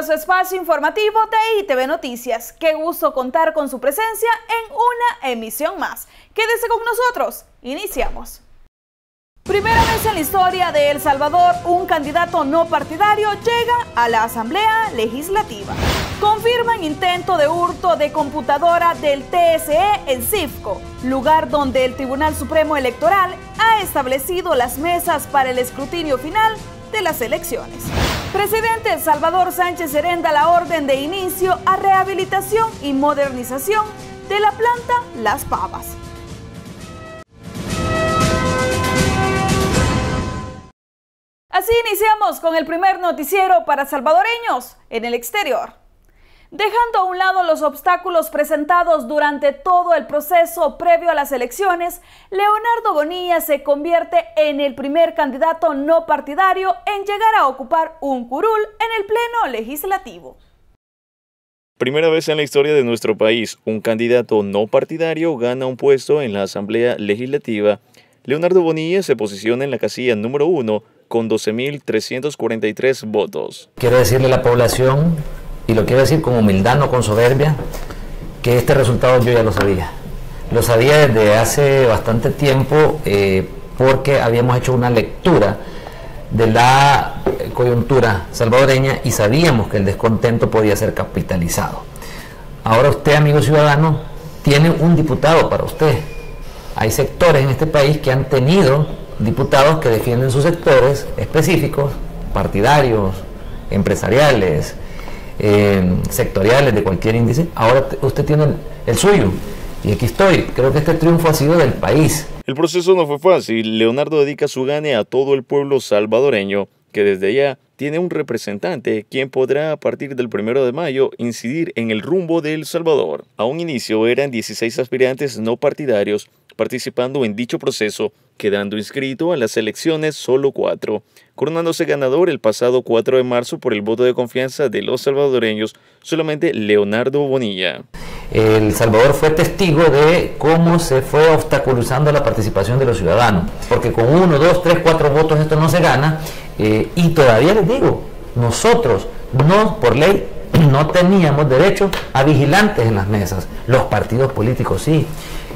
A su espacio informativo de ITV Noticias. Qué gusto contar con su presencia en una emisión más. Quédese con nosotros. Iniciamos. Primera vez en la historia de El Salvador, un candidato no partidario llega a la Asamblea Legislativa. Confirman intento de hurto de computadora del TSE en CIFCO, lugar donde el Tribunal Supremo Electoral ha establecido las mesas para el escrutinio final de las elecciones. Presidente Salvador Sánchez Herenda la orden de inicio a rehabilitación y modernización de la planta Las Pavas. Así iniciamos con el primer noticiero para salvadoreños en el exterior. Dejando a un lado los obstáculos presentados durante todo el proceso previo a las elecciones, Leonardo Bonilla se convierte en el primer candidato no partidario en llegar a ocupar un curul en el Pleno Legislativo. Primera vez en la historia de nuestro país, un candidato no partidario gana un puesto en la Asamblea Legislativa. Leonardo Bonilla se posiciona en la casilla número uno con 12.343 votos. Quiero decirle a la población y lo quiero decir con humildad, no con soberbia, que este resultado yo ya lo sabía. Lo sabía desde hace bastante tiempo eh, porque habíamos hecho una lectura de la coyuntura salvadoreña y sabíamos que el descontento podía ser capitalizado. Ahora usted, amigo ciudadano, tiene un diputado para usted. Hay sectores en este país que han tenido diputados que defienden sus sectores específicos, partidarios, empresariales, eh, sectoriales de cualquier índice, ahora usted tiene el, suyo. Y aquí estoy. Creo que este triunfo ha sido del país. El proceso no fue fácil. Leonardo dedica su gane a todo el pueblo salvadoreño, que desde ya tiene un representante quien podrá a partir del primero de mayo incidir en el rumbo de El Salvador. A un inicio eran 16 aspirantes no partidarios participando en dicho proceso, quedando inscrito a las elecciones solo cuatro, coronándose ganador el pasado 4 de marzo por el voto de confianza de los salvadoreños, solamente Leonardo Bonilla. El Salvador fue testigo de cómo se fue obstaculizando la participación de los ciudadanos, porque con uno, dos, tres, cuatro votos esto no se gana, eh, y todavía les digo, nosotros no, por ley, no teníamos derecho a vigilantes en las mesas, los partidos políticos sí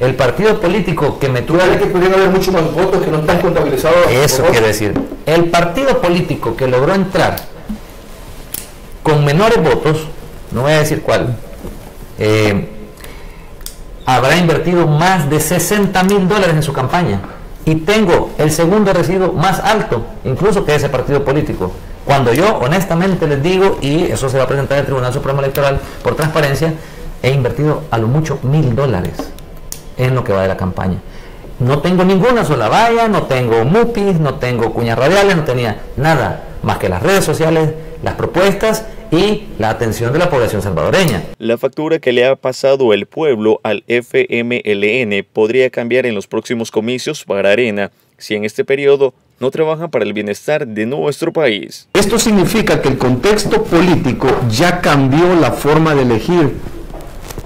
el partido político que me tuvo... que pudieron haber muchos más votos que no están contabilizados. Eso quiere decir. El partido político que logró entrar con menores votos, no voy a decir cuál, eh, habrá invertido más de 60 mil dólares en su campaña. Y tengo el segundo residuo más alto, incluso que ese partido político. Cuando yo honestamente les digo, y eso se va a presentar en el Tribunal Supremo Electoral por transparencia, he invertido a lo mucho mil dólares en lo que va de la campaña. No tengo ninguna sola valla, no tengo MUPIs, no tengo cuñas radiales, no tenía nada más que las redes sociales, las propuestas y la atención de la población salvadoreña. La factura que le ha pasado el pueblo al FMLN podría cambiar en los próximos comicios para Arena si en este periodo no trabajan para el bienestar de nuestro país. Esto significa que el contexto político ya cambió la forma de elegir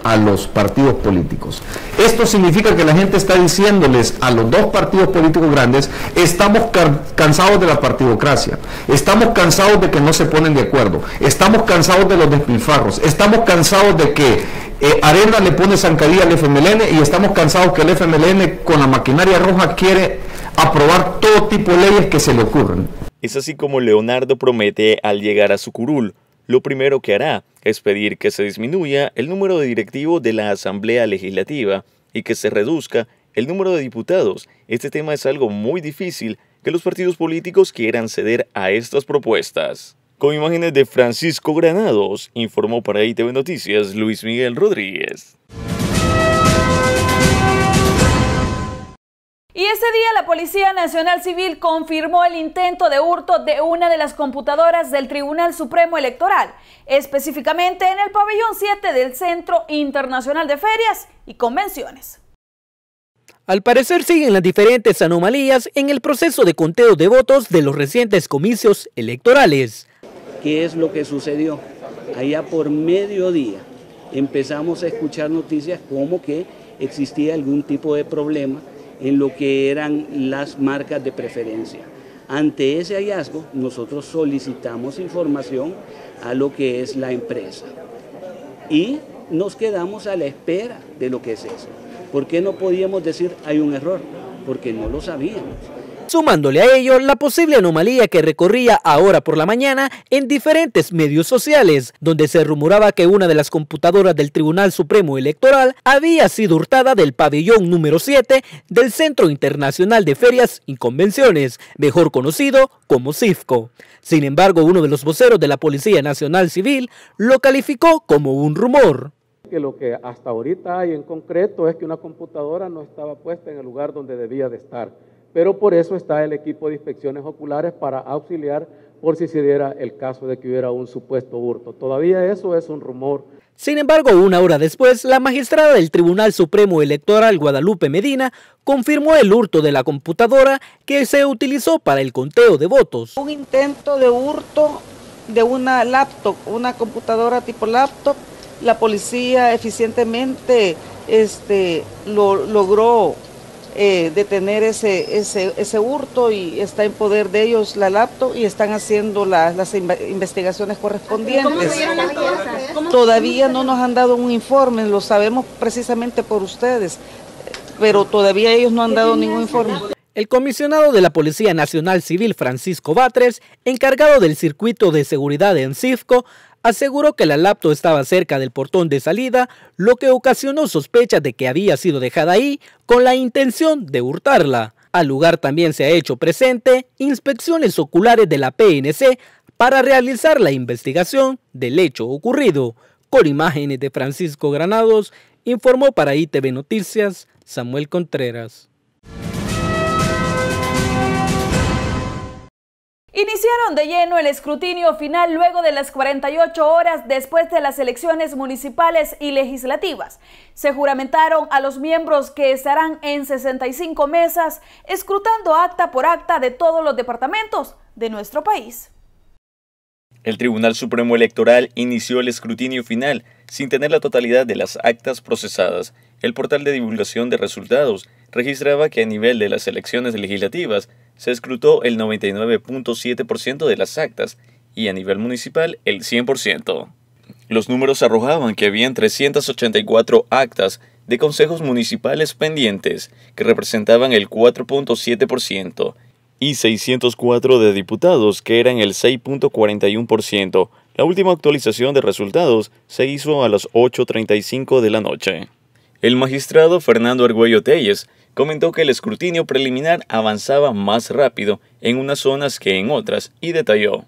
a los partidos políticos. Esto significa que la gente está diciéndoles a los dos partidos políticos grandes, estamos cansados de la partidocracia, estamos cansados de que no se ponen de acuerdo, estamos cansados de los despilfarros, estamos cansados de que eh, Arena le pone zancadilla al FMLN y estamos cansados que el FMLN con la maquinaria roja quiere aprobar todo tipo de leyes que se le ocurran. Es así como Leonardo promete al llegar a su curul lo primero que hará es pedir que se disminuya el número de directivos de la Asamblea Legislativa y que se reduzca el número de diputados. Este tema es algo muy difícil que los partidos políticos quieran ceder a estas propuestas. Con imágenes de Francisco Granados, informó para ITV Noticias Luis Miguel Rodríguez. Y ese día la Policía Nacional Civil confirmó el intento de hurto de una de las computadoras del Tribunal Supremo Electoral, específicamente en el pabellón 7 del Centro Internacional de Ferias y Convenciones. Al parecer siguen las diferentes anomalías en el proceso de conteo de votos de los recientes comicios electorales. ¿Qué es lo que sucedió? Allá por mediodía empezamos a escuchar noticias como que existía algún tipo de problema en lo que eran las marcas de preferencia. Ante ese hallazgo, nosotros solicitamos información a lo que es la empresa y nos quedamos a la espera de lo que es eso. ¿Por qué no podíamos decir hay un error? Porque no lo sabíamos sumándole a ello la posible anomalía que recorría ahora por la mañana en diferentes medios sociales, donde se rumoraba que una de las computadoras del Tribunal Supremo Electoral había sido hurtada del pabellón número 7 del Centro Internacional de Ferias y Convenciones, mejor conocido como CIFCO. Sin embargo, uno de los voceros de la Policía Nacional Civil lo calificó como un rumor que lo que hasta ahorita hay en concreto es que una computadora no estaba puesta en el lugar donde debía de estar pero por eso está el equipo de inspecciones oculares para auxiliar por si se diera el caso de que hubiera un supuesto hurto. Todavía eso es un rumor. Sin embargo, una hora después, la magistrada del Tribunal Supremo Electoral Guadalupe Medina confirmó el hurto de la computadora que se utilizó para el conteo de votos. Un intento de hurto de una laptop, una computadora tipo laptop, la policía eficientemente este, lo, logró eh, detener ese, ese, ese, hurto y está en poder de ellos la laptop y están haciendo las investigaciones correspondientes. Todavía no nos han dado un informe, lo sabemos precisamente por ustedes, pero todavía ellos no han dado ningún informe. El comisionado de la Policía Nacional Civil, Francisco Batres, encargado del circuito de seguridad en CIFCO, aseguró que la laptop estaba cerca del portón de salida, lo que ocasionó sospechas de que había sido dejada ahí con la intención de hurtarla. Al lugar también se ha hecho presente inspecciones oculares de la PNC para realizar la investigación del hecho ocurrido. Con imágenes de Francisco Granados, informó para ITV Noticias Samuel Contreras. Iniciaron de lleno el escrutinio final luego de las 48 horas después de las elecciones municipales y legislativas. Se juramentaron a los miembros que estarán en 65 mesas escrutando acta por acta de todos los departamentos de nuestro país. El Tribunal Supremo Electoral inició el escrutinio final sin tener la totalidad de las actas procesadas. El portal de divulgación de resultados registraba que a nivel de las elecciones legislativas se escrutó el 99.7% de las actas y a nivel municipal el 100%. Los números arrojaban que habían 384 actas de consejos municipales pendientes que representaban el 4.7% y 604 de diputados que eran el 6.41%. La última actualización de resultados se hizo a las 8.35 de la noche. El magistrado Fernando Argüello Telles comentó que el escrutinio preliminar avanzaba más rápido en unas zonas que en otras y detalló,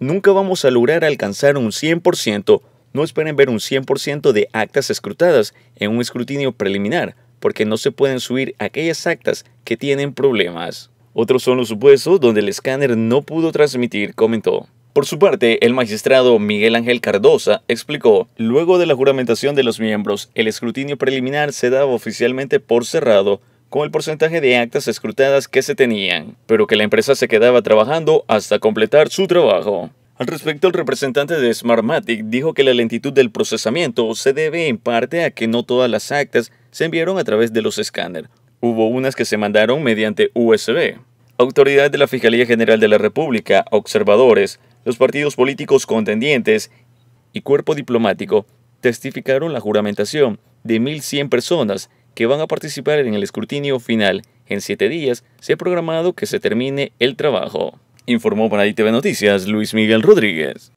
Nunca vamos a lograr alcanzar un 100%, no esperen ver un 100% de actas escrutadas en un escrutinio preliminar, porque no se pueden subir aquellas actas que tienen problemas. Otros son los supuestos donde el escáner no pudo transmitir, comentó. Por su parte, el magistrado Miguel Ángel Cardosa explicó, luego de la juramentación de los miembros, el escrutinio preliminar se daba oficialmente por cerrado con el porcentaje de actas escrutadas que se tenían, pero que la empresa se quedaba trabajando hasta completar su trabajo. Al respecto, el representante de Smartmatic dijo que la lentitud del procesamiento se debe en parte a que no todas las actas se enviaron a través de los escáneres. Hubo unas que se mandaron mediante USB. Autoridades de la Fiscalía General de la República, observadores, los partidos políticos contendientes y cuerpo diplomático testificaron la juramentación de 1.100 personas que van a participar en el escrutinio final. En siete días se ha programado que se termine el trabajo. Informó para ITV Noticias Luis Miguel Rodríguez.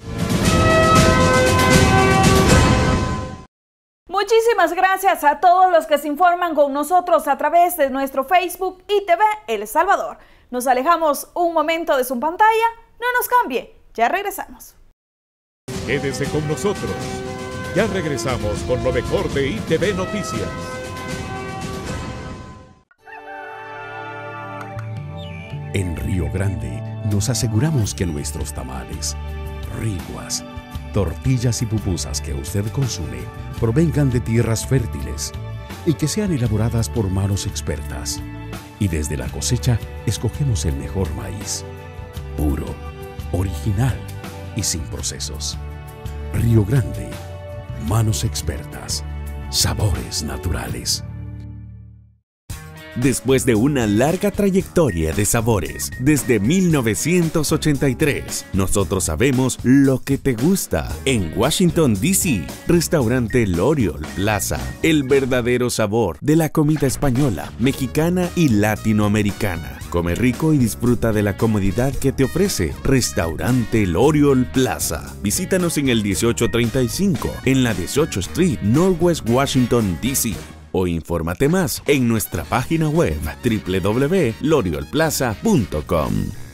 Muchísimas gracias a todos los que se informan con nosotros a través de nuestro Facebook ITV El Salvador. Nos alejamos un momento de su pantalla, no nos cambie, ya regresamos. Quédese con nosotros. Ya regresamos con lo mejor de ITV Noticias. En Río Grande nos aseguramos que nuestros tamales, riguas, tortillas y pupusas que usted consume provengan de tierras fértiles y que sean elaboradas por manos expertas. Y desde la cosecha escogemos el mejor maíz, puro original y sin procesos. Río Grande, manos expertas, sabores naturales. Después de una larga trayectoria de sabores, desde 1983, nosotros sabemos lo que te gusta. En Washington, D.C., restaurante L'Oriol Plaza, el verdadero sabor de la comida española, mexicana y latinoamericana. Come rico y disfruta de la comodidad que te ofrece Restaurante L'Oriol Plaza. Visítanos en el 1835, en la 18 Street, Northwest Washington, D.C o infórmate más en nuestra página web www.loriolplaza.com.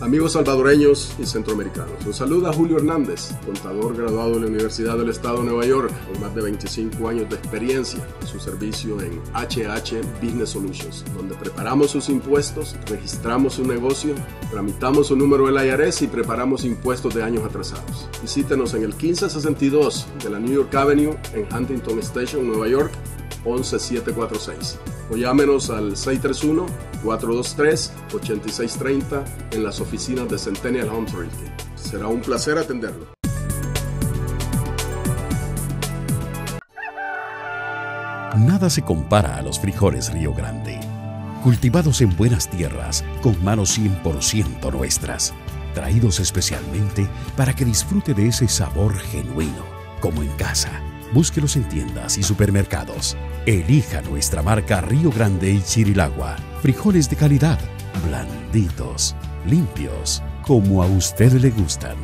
Amigos salvadoreños y centroamericanos, los saluda Julio Hernández, contador graduado de la Universidad del Estado de Nueva York, con más de 25 años de experiencia en su servicio en HH Business Solutions, donde preparamos sus impuestos, registramos su negocio, tramitamos su número del IRS y preparamos impuestos de años atrasados. Visítenos en el 1562 de la New York Avenue en Huntington Station, Nueva York 11746 o llámenos al 631-423-8630 en las oficinas de Centennial Home Realty. Será un placer atenderlo. Nada se compara a los frijoles Río Grande, cultivados en buenas tierras con manos 100% nuestras, traídos especialmente para que disfrute de ese sabor genuino, como en casa. Búsquelos en tiendas y supermercados. Elija nuestra marca Río Grande y Chirilagua. Frijoles de calidad, blanditos, limpios, como a usted le gustan.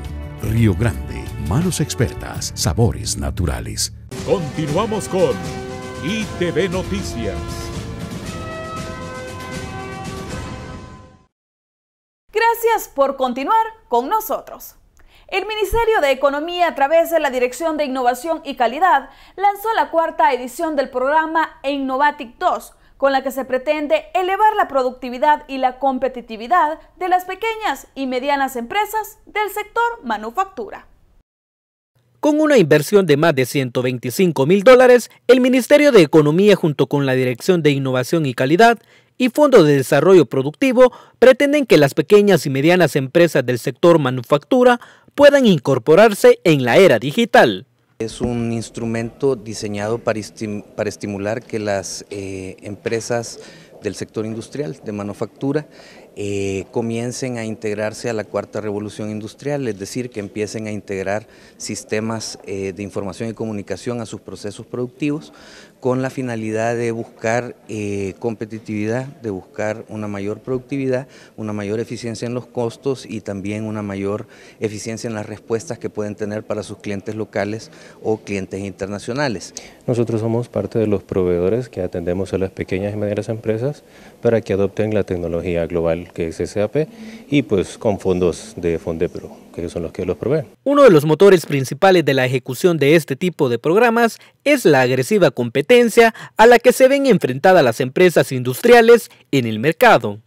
Río Grande, manos expertas, sabores naturales. Continuamos con ITV Noticias. Gracias por continuar con nosotros. El Ministerio de Economía, a través de la Dirección de Innovación y Calidad, lanzó la cuarta edición del programa Innovatic 2, con la que se pretende elevar la productividad y la competitividad de las pequeñas y medianas empresas del sector manufactura. Con una inversión de más de 125 mil dólares, el Ministerio de Economía junto con la Dirección de Innovación y Calidad y Fondo de Desarrollo Productivo pretenden que las pequeñas y medianas empresas del sector manufactura puedan incorporarse en la era digital. Es un instrumento diseñado para, estimular que las eh, empresas del sector industrial, de manufactura, eh, comiencen a integrarse a la cuarta revolución industrial, es decir, que empiecen a integrar sistemas eh, de información y comunicación a sus procesos productivos con la finalidad de buscar eh, competitividad, de buscar una mayor productividad, una mayor eficiencia en los costos y también una mayor eficiencia en las respuestas que pueden tener para sus clientes locales o clientes internacionales. Nosotros somos parte de los proveedores que atendemos a las pequeñas y medianas empresas para que adopten la tecnología global que es SAP y pues con fondos de Fondepro, que son los que los proveen. Uno de los motores principales de la ejecución de este tipo de programas es la agresiva competencia a la que se ven enfrentadas las empresas industriales en el mercado.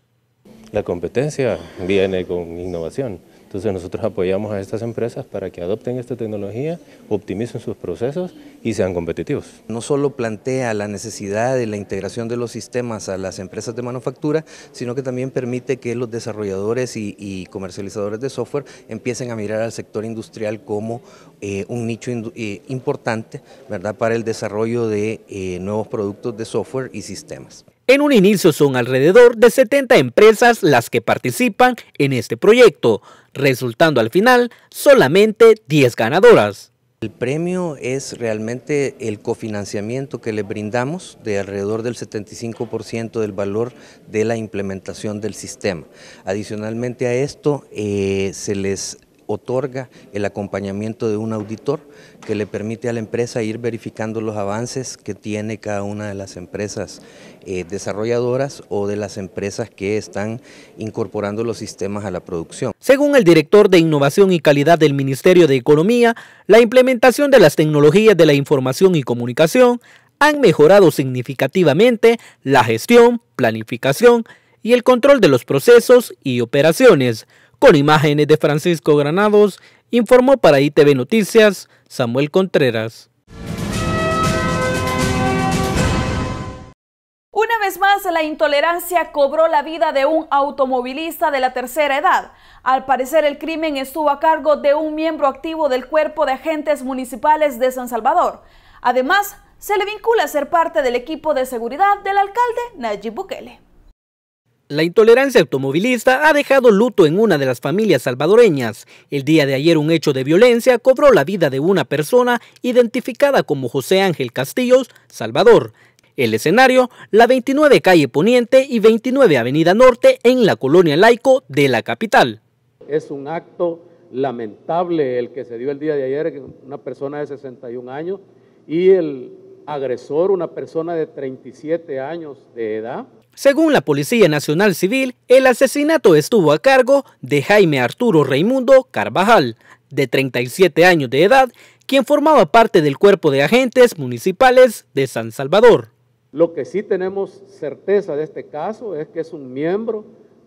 La competencia viene con innovación entonces nosotros apoyamos a estas empresas para que adopten esta tecnología, optimicen sus procesos y sean competitivos. No solo plantea la necesidad de la integración de los sistemas a las empresas de manufactura, sino que también permite que los desarrolladores y, comercializadores de software empiecen a mirar al sector industrial como eh, un nicho eh, importante ¿verdad? para el desarrollo de eh, nuevos productos de software y sistemas. En un inicio son alrededor de 70 empresas las que participan en este proyecto, resultando al final solamente 10 ganadoras. El premio es realmente el cofinanciamiento que le brindamos de alrededor del 75% del valor de la implementación del sistema. Adicionalmente a esto, eh, se les otorga el acompañamiento de un auditor que le permite a la empresa ir verificando los avances que tiene cada una de las empresas eh, desarrolladoras o de las empresas que están incorporando los sistemas a la producción. Según el director de Innovación y Calidad del Ministerio de Economía, la implementación de las tecnologías de la información y comunicación han mejorado significativamente la gestión, planificación y el control de los procesos y operaciones, con imágenes de Francisco Granados, informó para ITV Noticias Samuel Contreras. Una vez más, la intolerancia cobró la vida de un automovilista de la tercera edad. Al parecer, el crimen estuvo a cargo de un miembro activo del Cuerpo de Agentes Municipales de San Salvador. Además, se le vincula a ser parte del equipo de seguridad del alcalde Nayib Bukele. La intolerancia automovilista ha dejado luto en una de las familias salvadoreñas. El día de ayer un hecho de violencia cobró la vida de una persona identificada como José Ángel Castillos, Salvador. El escenario, la 29 calle Poniente y 29 Avenida Norte en la colonia Laico de la capital. Es un acto lamentable el que se dio el día de ayer, una persona de 61 años y el agresor, una persona de 37 años de edad. Según la Policía Nacional Civil, el asesinato estuvo a cargo de Jaime Arturo Raimundo Carvajal, de 37 años de edad, quien formaba parte del cuerpo de agentes municipales de San Salvador. Lo que sí tenemos certeza de este caso es que es un miembro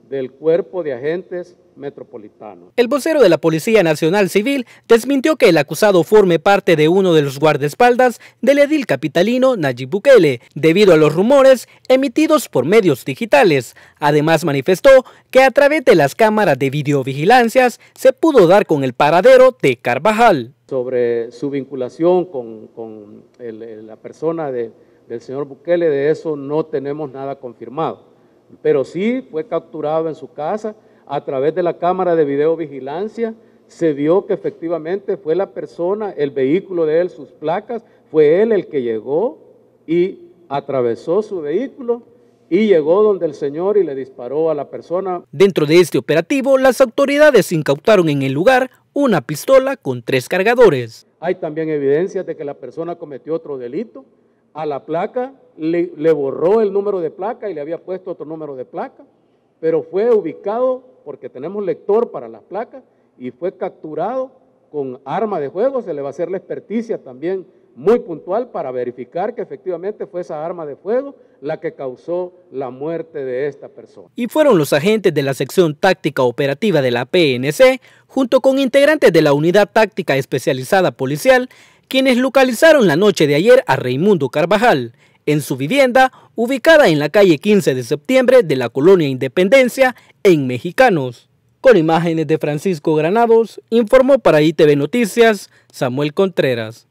del cuerpo de agentes metropolitano. El vocero de la Policía Nacional Civil desmintió que el acusado forme parte de uno de los guardaespaldas del edil capitalino Nayib Bukele, debido a los rumores emitidos por medios digitales. Además manifestó que a través de las cámaras de videovigilancias se pudo dar con el paradero de Carvajal. Sobre su vinculación con, la persona del señor Bukele, de eso no tenemos nada confirmado, pero sí fue capturado en su casa a través de la cámara de videovigilancia se vio que efectivamente fue la persona, el vehículo de él, sus placas, fue él el que llegó y atravesó su vehículo y llegó donde el señor y le disparó a la persona. Dentro de este operativo, las autoridades incautaron en el lugar una pistola con tres cargadores. Hay también evidencias de que la persona cometió otro delito. A la placa le, le borró el número de placa y le había puesto otro número de placa, pero fue ubicado porque tenemos lector para las placas y fue capturado con arma de fuego, se le va a hacer la experticia también muy puntual para verificar que efectivamente fue esa arma de fuego la que causó la muerte de esta persona. Y fueron los agentes de la sección táctica operativa de la PNC, junto con integrantes de la unidad táctica especializada policial, quienes localizaron la noche de ayer a Raimundo Carvajal en su vivienda ubicada en la calle 15 de septiembre de la colonia Independencia en Mexicanos. Con imágenes de Francisco Granados, informó para ITV Noticias Samuel Contreras.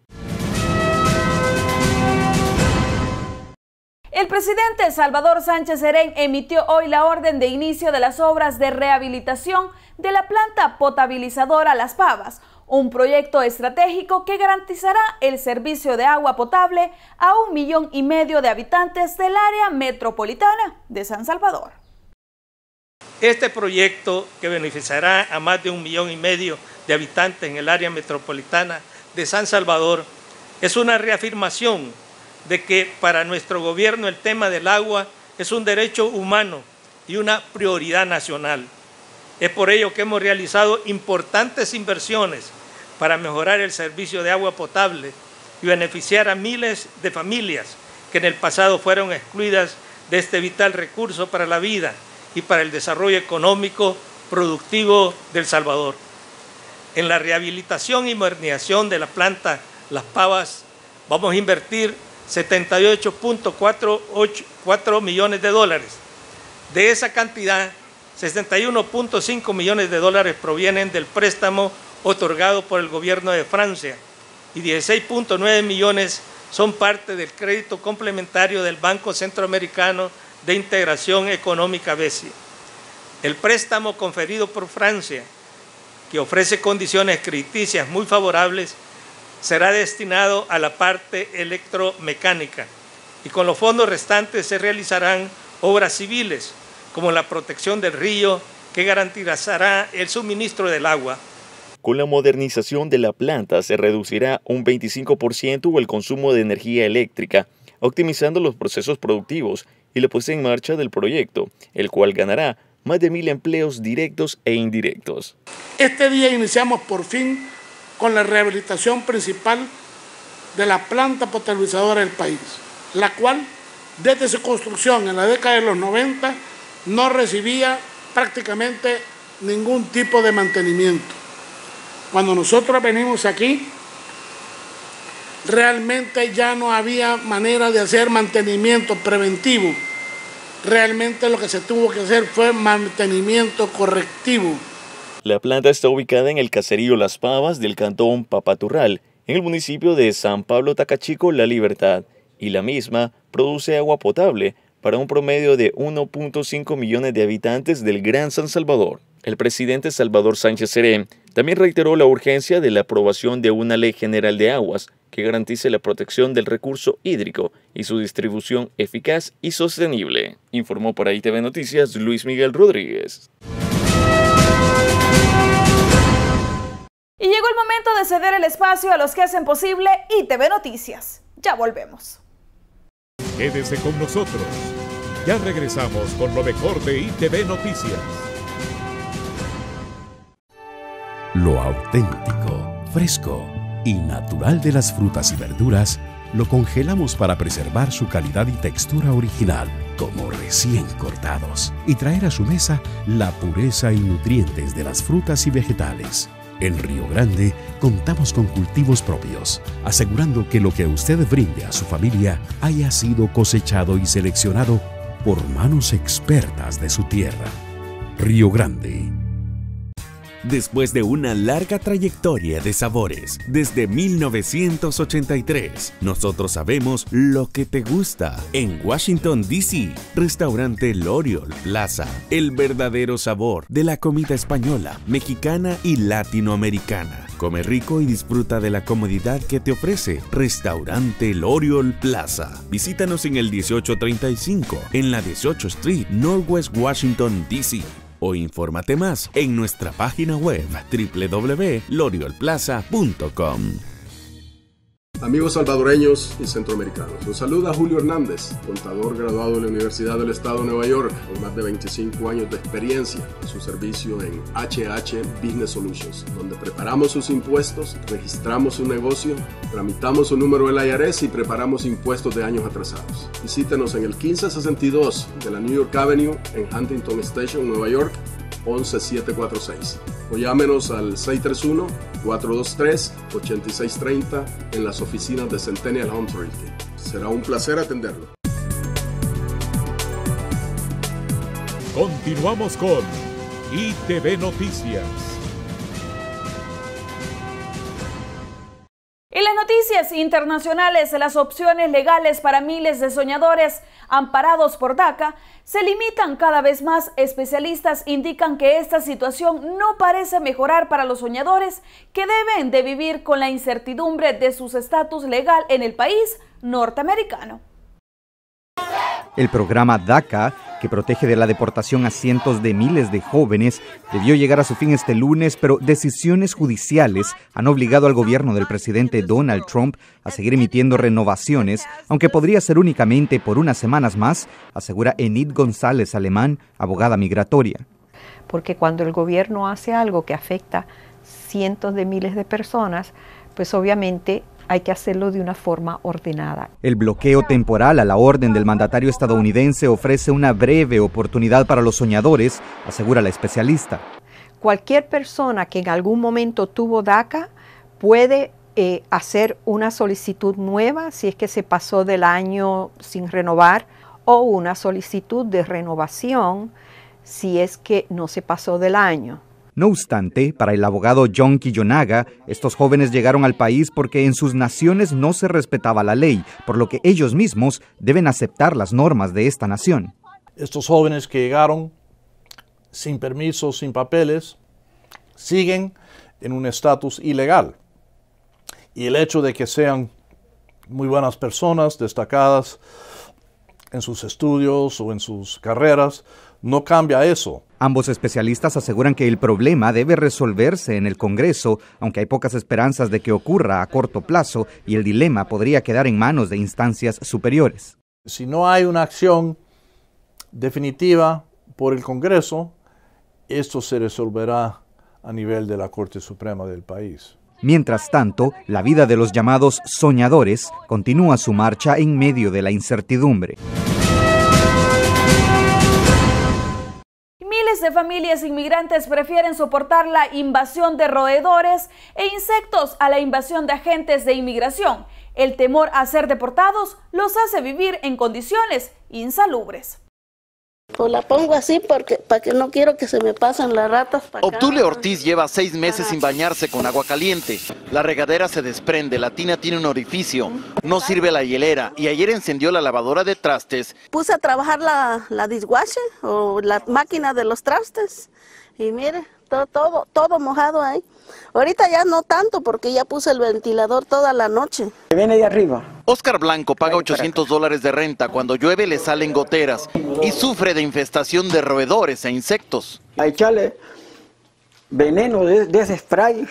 El presidente Salvador Sánchez Serén emitió hoy la orden de inicio de las obras de rehabilitación de la planta potabilizadora Las Pavas, un proyecto estratégico que garantizará el servicio de agua potable a un millón y medio de habitantes del área metropolitana de San Salvador. Este proyecto que beneficiará a más de un millón y medio de habitantes en el área metropolitana de San Salvador es una reafirmación de que para nuestro gobierno el tema del agua es un derecho humano y una prioridad nacional. Es por ello que hemos realizado importantes inversiones para mejorar el servicio de agua potable y beneficiar a miles de familias que en el pasado fueron excluidas de este vital recurso para la vida y para el desarrollo económico productivo del Salvador. En la rehabilitación y modernización de la planta Las Pavas vamos a invertir 78.4 millones de dólares. De esa cantidad, 61.5 millones de dólares provienen del préstamo otorgado por el gobierno de Francia y 16.9 millones son parte del crédito complementario del Banco Centroamericano de Integración Económica BESI. El préstamo conferido por Francia, que ofrece condiciones crediticias muy favorables, será destinado a la parte electromecánica y con los fondos restantes se realizarán obras civiles como la protección del río que garantizará el suministro del agua. Con la modernización de la planta se reducirá un 25% el consumo de energía eléctrica, optimizando los procesos productivos y la puesta en marcha del proyecto, el cual ganará más de mil empleos directos e indirectos. Este día iniciamos por fin con la rehabilitación principal de la planta potabilizadora del país, la cual desde su construcción en la década de los 90 no recibía prácticamente ningún tipo de mantenimiento. Cuando nosotros venimos aquí, realmente ya no había manera de hacer mantenimiento preventivo. Realmente lo que se tuvo que hacer fue mantenimiento correctivo. La planta está ubicada en el caserío Las Pavas del cantón Papaturral, en el municipio de San Pablo Tacachico, La Libertad, y la misma produce agua potable para un promedio de 1.5 millones de habitantes del Gran San Salvador. El presidente Salvador Sánchez Serén también reiteró la urgencia de la aprobación de una ley general de aguas que garantice la protección del recurso hídrico y su distribución eficaz y sostenible, informó para ITV Noticias Luis Miguel Rodríguez. Y llegó el momento de ceder el espacio a los que hacen posible ITV Noticias. Ya volvemos. Quédese con nosotros. Ya regresamos con lo mejor de ITV Noticias. Lo auténtico, fresco y natural de las frutas y verduras, lo congelamos para preservar su calidad y textura original, como recién cortados, y traer a su mesa la pureza y nutrientes de las frutas y vegetales. En Río Grande contamos con cultivos propios, asegurando que lo que usted brinde a su familia haya sido cosechado y seleccionado por manos expertas de su tierra. Río Grande Después de una larga trayectoria de sabores, desde 1983, nosotros sabemos lo que te gusta. En Washington, D.C., restaurante L'Oriol Plaza, el verdadero sabor de la comida española, mexicana y latinoamericana. Come rico y disfruta de la comodidad que te ofrece Restaurante L'Oriol Plaza. Visítanos en el 1835, en la 18 Street, Northwest Washington, D.C o infórmate más en nuestra página web www.loriolplaza.com. Amigos salvadoreños y centroamericanos, los saluda Julio Hernández, contador graduado de la Universidad del Estado de Nueva York, con más de 25 años de experiencia en su servicio en HH Business Solutions, donde preparamos sus impuestos, registramos su negocio, tramitamos su número del IRS y preparamos impuestos de años atrasados. Visítenos en el 1562 de la New York Avenue en Huntington Station, Nueva York 11746 o llámenos al 631-423-8630 en las oficinas de Centennial Home Realty. Será un placer atenderlo. Continuamos con ITV Noticias. Noticias internacionales, las opciones legales para miles de soñadores amparados por DACA se limitan cada vez más. Especialistas indican que esta situación no parece mejorar para los soñadores que deben de vivir con la incertidumbre de su estatus legal en el país norteamericano. El programa DACA que protege de la deportación a cientos de miles de jóvenes, debió llegar a su fin este lunes, pero decisiones judiciales han obligado al gobierno del presidente Donald Trump a seguir emitiendo renovaciones, aunque podría ser únicamente por unas semanas más, asegura Enid González Alemán, abogada migratoria. Porque cuando el gobierno hace algo que afecta cientos de miles de personas, pues obviamente hay que hacerlo de una forma ordenada. El bloqueo temporal a la orden del mandatario estadounidense ofrece una breve oportunidad para los soñadores, asegura la especialista. Cualquier persona que en algún momento tuvo DACA puede eh, hacer una solicitud nueva si es que se pasó del año sin renovar o una solicitud de renovación si es que no se pasó del año. No obstante, para el abogado John Kiyonaga, estos jóvenes llegaron al país porque en sus naciones no se respetaba la ley, por lo que ellos mismos deben aceptar las normas de esta nación. Estos jóvenes que llegaron sin permiso, sin papeles, siguen en un estatus ilegal. Y el hecho de que sean muy buenas personas, destacadas en sus estudios o en sus carreras, no cambia eso. Ambos especialistas aseguran que el problema debe resolverse en el Congreso, aunque hay pocas esperanzas de que ocurra a corto plazo y el dilema podría quedar en manos de instancias superiores. Si no hay una acción definitiva por el Congreso, esto se resolverá a nivel de la Corte Suprema del país. Mientras tanto, la vida de los llamados soñadores continúa su marcha en medio de la incertidumbre. de familias inmigrantes prefieren soportar la invasión de roedores e insectos a la invasión de agentes de inmigración. El temor a ser deportados los hace vivir en condiciones insalubres. Pues la pongo así porque para que no quiero que se me pasen las ratas. Obtule Ortiz lleva seis meses sin bañarse con agua caliente. La regadera se desprende, la tina tiene un orificio, no sirve la hielera y ayer encendió la lavadora de trastes. Puse a trabajar la, la dishwasher o la máquina de los trastes y mire, todo, todo, todo mojado ahí. Ahorita ya no tanto porque ya puse el ventilador toda la noche. Viene de arriba. Oscar Blanco paga 800 dólares de renta. Cuando llueve le salen goteras y sufre de infestación de roedores e insectos. A echarle veneno de, de ese spray.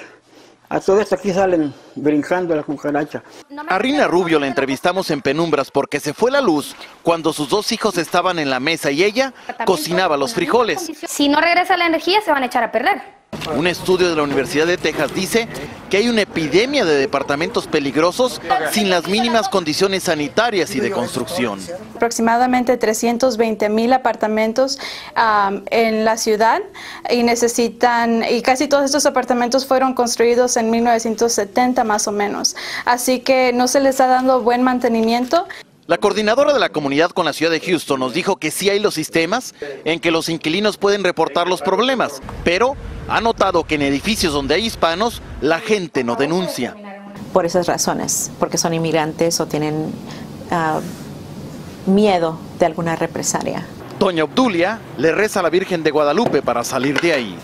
A todo esto aquí salen brincando las cucarachas. A Rina Rubio la entrevistamos en penumbras porque se fue la luz cuando sus dos hijos estaban en la mesa y ella cocinaba los frijoles. Si no regresa la energía se van a echar a perder. Un estudio de la Universidad de Texas dice que hay una epidemia de departamentos peligrosos sin las mínimas condiciones sanitarias y de construcción. Aproximadamente 320 mil apartamentos en la ciudad y necesitan, y casi todos estos apartamentos fueron construidos en 1970 más o menos. Así que no se les está dando buen mantenimiento. La coordinadora de la comunidad con la ciudad de Houston nos dijo que sí hay los sistemas en que los inquilinos pueden reportar los problemas, pero ha notado que en edificios donde hay hispanos la gente no denuncia. Por esas razones, porque son inmigrantes o tienen uh, miedo de alguna represalia. Doña Obdulia le reza a la Virgen de Guadalupe para salir de ahí.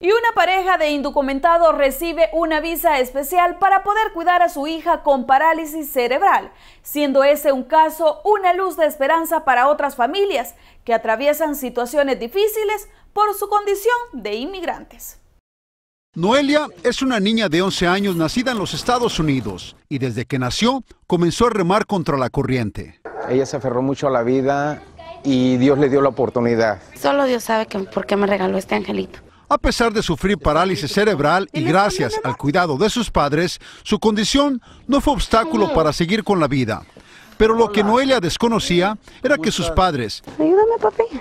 Y una pareja de indocumentados recibe una visa especial para poder cuidar a su hija con parálisis cerebral, siendo ese un caso una luz de esperanza para otras familias que atraviesan situaciones difíciles por su condición de inmigrantes. Noelia es una niña de 11 años nacida en los Estados Unidos y desde que nació comenzó a remar contra la corriente. Ella se aferró mucho a la vida y Dios le dio la oportunidad. Solo Dios sabe que, por qué me regaló este angelito. A pesar de sufrir parálisis cerebral y gracias al cuidado de sus padres, su condición no fue obstáculo para seguir con la vida. Pero lo que Noelia desconocía era que sus padres,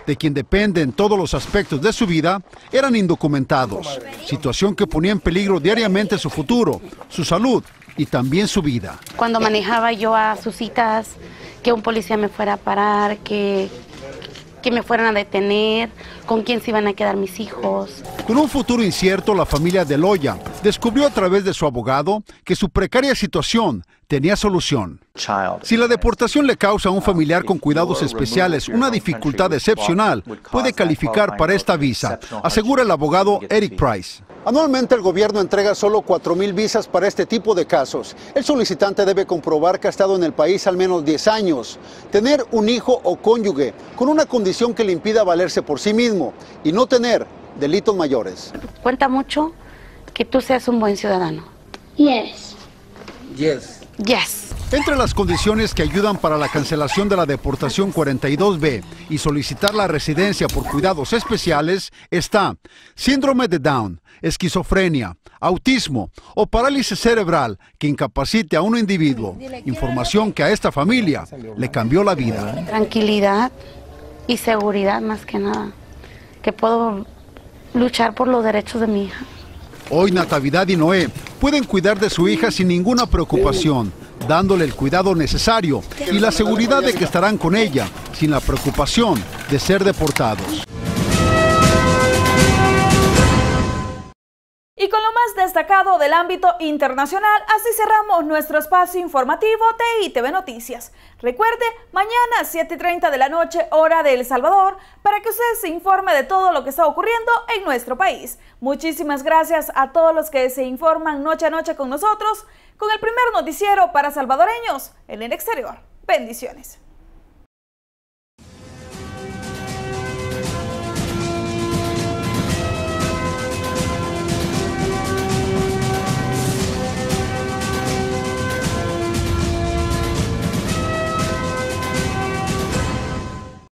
de quien dependen todos los aspectos de su vida, eran indocumentados, situación que ponía en peligro diariamente su futuro, su salud y también su vida. Cuando manejaba yo a sus citas, que un policía me fuera a parar, que, que me fueran a detener, con quién se iban a quedar mis hijos. Con un futuro incierto, la familia de Loya descubrió a través de su abogado que su precaria situación tenía solución. Si la deportación le causa a un familiar con cuidados especiales una dificultad excepcional, puede calificar para esta visa, asegura el abogado Eric Price. Anualmente el gobierno entrega solo 4.000 visas para este tipo de casos. El solicitante debe comprobar que ha estado en el país al menos 10 años, tener un hijo o cónyuge con una condición que le impida valerse por sí mismo y no tener delitos mayores. Cuenta mucho que tú seas un buen ciudadano. Yes. Yes. Yes. Entre las condiciones que ayudan para la cancelación de la deportación 42B y solicitar la residencia por cuidados especiales está síndrome de Down, esquizofrenia, autismo o parálisis cerebral que incapacite a un individuo. Información que a esta familia le cambió la vida. Tranquilidad y seguridad más que nada. Que puedo luchar por los derechos de mi hija. Hoy Natividad y Noé pueden cuidar de su hija sin ninguna preocupación, dándole el cuidado necesario y la seguridad de que estarán con ella, sin la preocupación de ser deportados. Y con lo más destacado del ámbito internacional, así cerramos nuestro espacio informativo de ITV Noticias. Recuerde, mañana 7.30 de la noche, hora de El Salvador, para que usted se informe de todo lo que está ocurriendo en nuestro país. Muchísimas gracias a todos los que se informan noche a noche con nosotros, con el primer noticiero para salvadoreños en el exterior. Bendiciones.